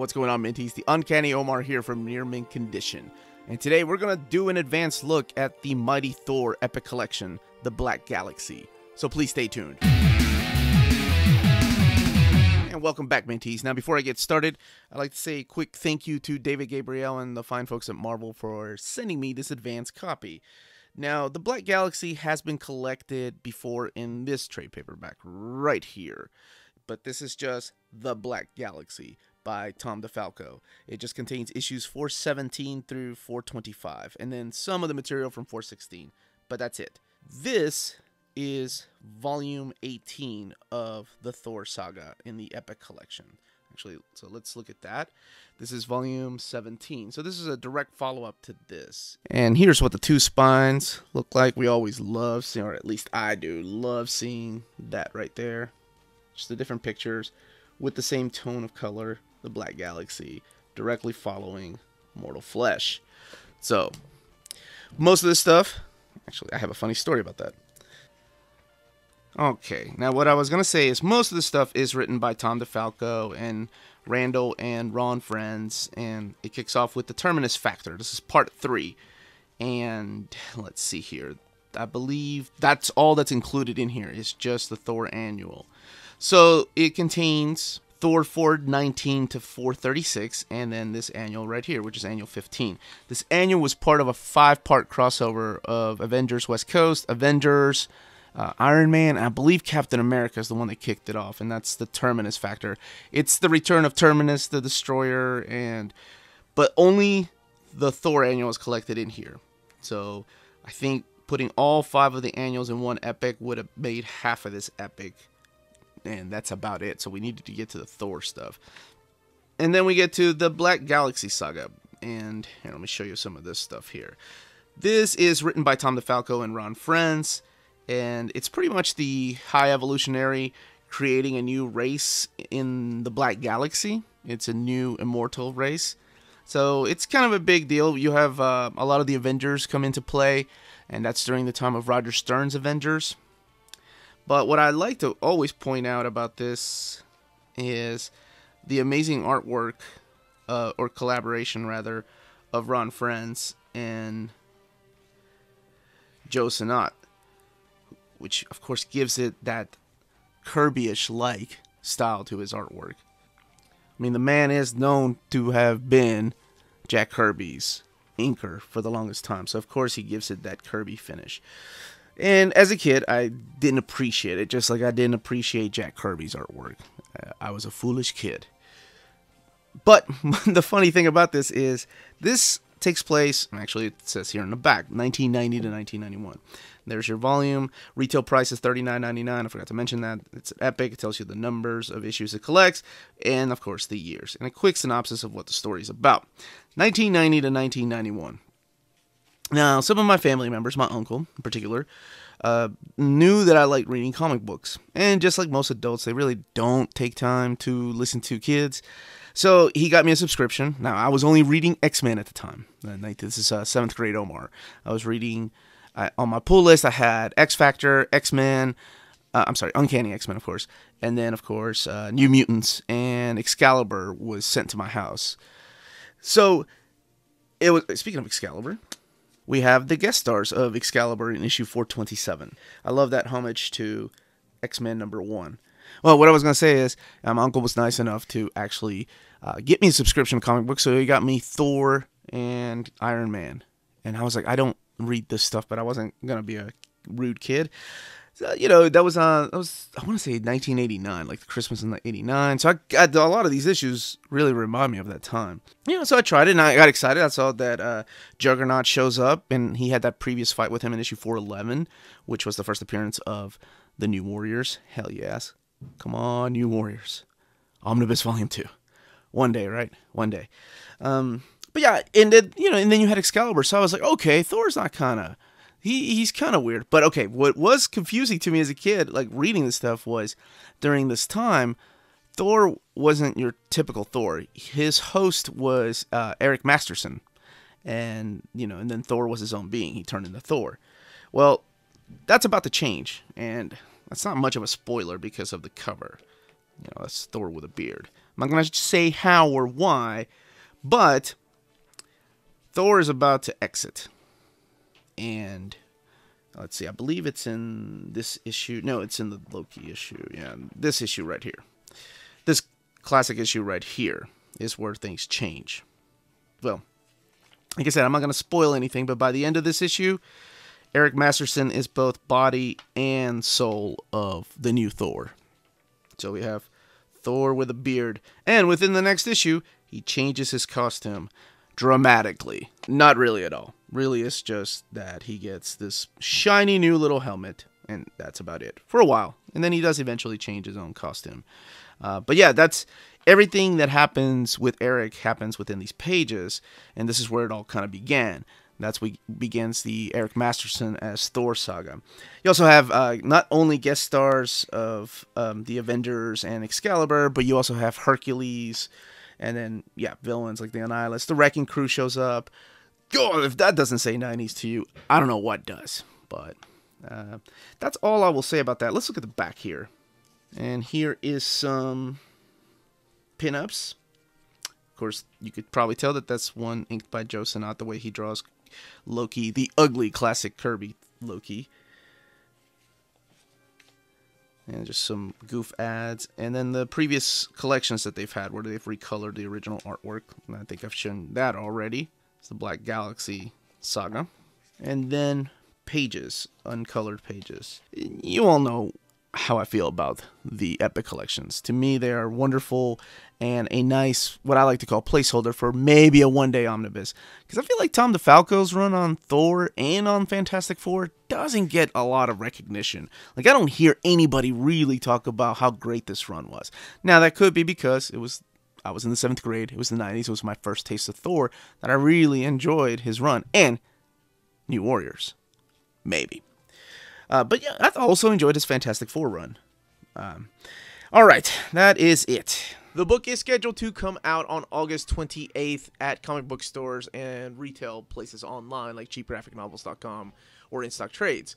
What's going on, Minties? The Uncanny Omar here from Near Mint Condition. And today we're going to do an advanced look at the Mighty Thor Epic Collection, The Black Galaxy. So please stay tuned. And welcome back, Minties. Now, before I get started, I'd like to say a quick thank you to David Gabriel and the fine folks at Marvel for sending me this advanced copy. Now, the Black Galaxy has been collected before in this trade paperback right here, but this is just The Black Galaxy by Tom DeFalco. It just contains issues 417 through 425, and then some of the material from 416, but that's it. This is volume 18 of the Thor saga in the Epic Collection. Actually, so let's look at that. This is volume 17. So this is a direct follow-up to this. And here's what the two spines look like. We always love seeing, or at least I do, love seeing that right there. Just the different pictures with the same tone of color, the Black Galaxy, directly following Mortal Flesh. So, most of this stuff, actually, I have a funny story about that. Okay, now what I was going to say is most of the stuff is written by Tom DeFalco and Randall and Ron Frenz, and it kicks off with the Terminus Factor. This is part three. And let's see here. I believe that's all that's included in here is just the Thor annual. So it contains Thor 419 to 436, and then this annual right here, which is annual 15. This annual was part of a five part crossover of Avengers West Coast, Avengers, uh, Iron Man, I believe Captain America is the one that kicked it off, and that's the Terminus factor. It's the return of Terminus, the Destroyer, and but only the Thor annual is collected in here. So I think putting all five of the annuals in one epic would have made half of this epic, and that's about it. So we needed to get to the Thor stuff, and then we get to the Black Galaxy saga. And here, let me show you some of this stuff here. This is written by Tom DeFalco and Ron Frenz and it's pretty much the high evolutionary creating a new race in the Black Galaxy. It's a new immortal race. So it's kind of a big deal. You have uh, a lot of the Avengers come into play, and that's during the time of Roger Stern's Avengers. But what I like to always point out about this is the amazing artwork, uh, or collaboration rather, of Ron Frenz and Joe Sinnott which of course gives it that Kirby-ish like style to his artwork. I mean, the man is known to have been Jack Kirby's inker for the longest time, so of course he gives it that Kirby finish. And as a kid, I didn't appreciate it, just like I didn't appreciate Jack Kirby's artwork. Uh, I was a foolish kid. But the funny thing about this is, this takes place, actually, it says here in the back, 1990 to 1991. There's your volume. Retail price is $39.99. I forgot to mention that. It's epic. It tells you the numbers of issues it collects, and of course, the years. And a quick synopsis of what the story is about 1990 to 1991. Now, some of my family members, my uncle in particular, uh, knew that I liked reading comic books. And just like most adults, they really don't take time to listen to kids. So he got me a subscription. Now, I was only reading X Men at the time. This is uh, seventh grade Omar. I was reading I, on my pull list, I had X Factor, X Men. Uh, I'm sorry, Uncanny X Men, of course, and then of course uh, New Mutants and Excalibur was sent to my house. So it was. Speaking of Excalibur, we have the guest stars of Excalibur in issue 427. I love that homage to X Men number one. Well, what I was gonna say is, uh, my uncle was nice enough to actually uh, get me a subscription comic book, so he got me Thor and Iron Man, and I was like, I don't read this stuff, but I wasn't gonna be a rude kid. So, you know, that was uh, that was I want to say 1989, like the Christmas in the '89. So I got a lot of these issues really remind me of that time. You know, so I tried it and I got excited. I saw that uh, Juggernaut shows up and he had that previous fight with him in issue 411, which was the first appearance of the New Warriors. Hell yes, come on, New Warriors, Omnibus Volume Two. One day, right? One day. Um, but yeah, and then you know, and then you had Excalibur. So I was like, okay, Thor's not kind of he he's kind of weird. But okay, what was confusing to me as a kid, like reading this stuff, was during this time, Thor wasn't your typical Thor. His host was uh, Eric Masterson, and you know, and then Thor was his own being. He turned into Thor. Well, that's about to change, and that's not much of a spoiler because of the cover. You know, that's Thor with a beard. I'm not to say how or why, but Thor is about to exit. And let's see, I believe it's in this issue. No, it's in the Loki issue. Yeah, this issue right here. This classic issue right here is where things change. Well, like I said, I'm not going to spoil anything, but by the end of this issue, Eric Masterson is both body and soul of the new Thor. So we have Thor with a beard, and within the next issue, he changes his costume dramatically. Not really at all. Really, it's just that he gets this shiny new little helmet, and that's about it for a while. And then he does eventually change his own costume. Uh, but yeah, that's everything that happens with Eric happens within these pages, and this is where it all kind of began. That's what begins the Eric Masterson as Thor saga. You also have uh, not only guest stars of um, the Avengers and Excalibur, but you also have Hercules, and then yeah, villains like the Annihilus. The Wrecking Crew shows up. God, if that doesn't say '90s to you, I don't know what does. But uh, that's all I will say about that. Let's look at the back here, and here is some pinups. Of course, you could probably tell that that's one inked by Joe Sinnott, the way he draws Loki, the ugly classic Kirby Loki. And just some goof ads. And then the previous collections that they've had where they've recolored the original artwork. I think I've shown that already. It's the Black Galaxy saga. And then pages, uncolored pages. You all know how I feel about the Epic collections. To me, they are wonderful and a nice, what I like to call placeholder for maybe a one day omnibus. Because I feel like Tom DeFalco's run on Thor and on Fantastic Four doesn't get a lot of recognition. Like, I don't hear anybody really talk about how great this run was. Now, that could be because it was. I was in the seventh grade. It was the 90s. It was my first taste of Thor that I really enjoyed his run. And New Warriors. Maybe. Uh, but yeah, I also enjoyed his Fantastic Four run. Um, all right, that is it. The book is scheduled to come out on August 28th at comic book stores and retail places online like cheapgraphicnovels.com or in stock trades.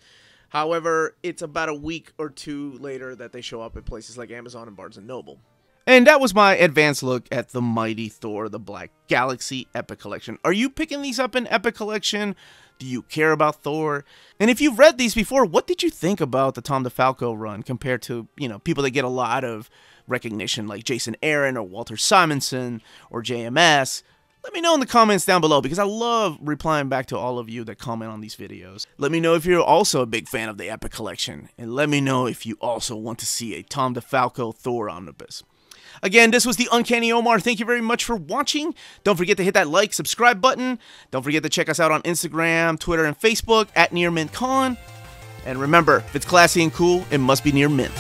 However, it's about a week or two later that they show up at places like Amazon and Barnes and Noble. And that was my advanced look at the Mighty Thor, the Black Galaxy Epic Collection. Are you picking these up in Epic Collection? Do you care about Thor? And if you've read these before, what did you think about the Tom DeFalco run compared to, you know, people that get a lot of recognition like Jason Aaron or Walter Simonson or JMS? Let me know in the comments down below because I love replying back to all of you that comment on these videos. Let me know if you're also a big fan of the Epic Collection, and let me know if you also want to see a Tom DeFalco Thor omnibus. Again, this was the Uncanny Omar. Thank you very much for watching. Don't forget to hit that like, subscribe button. Don't forget to check us out on Instagram, Twitter, and Facebook at Near Mint Con. And remember, if it's classy and cool, it must be near mint.